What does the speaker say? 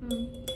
嗯。